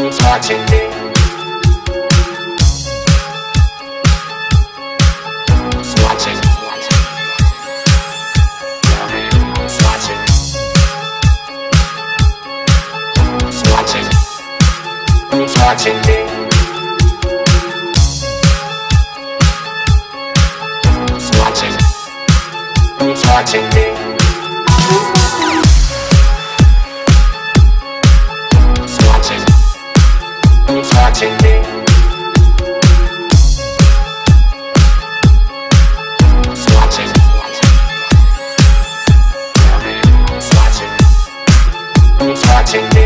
Who's watching me? Who's watching? Watching me? Who's watching? Who's watching me? Watching me? Watching? Watching? Who's watching me?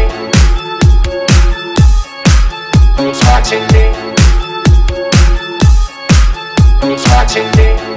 Who's watching me? Who's watching me?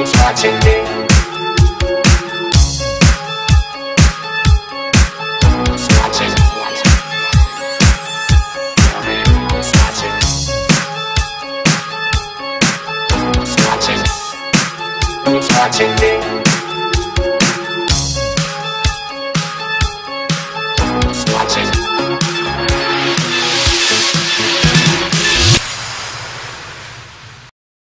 who's watching me. Watching? Watching? Watching? Watching me?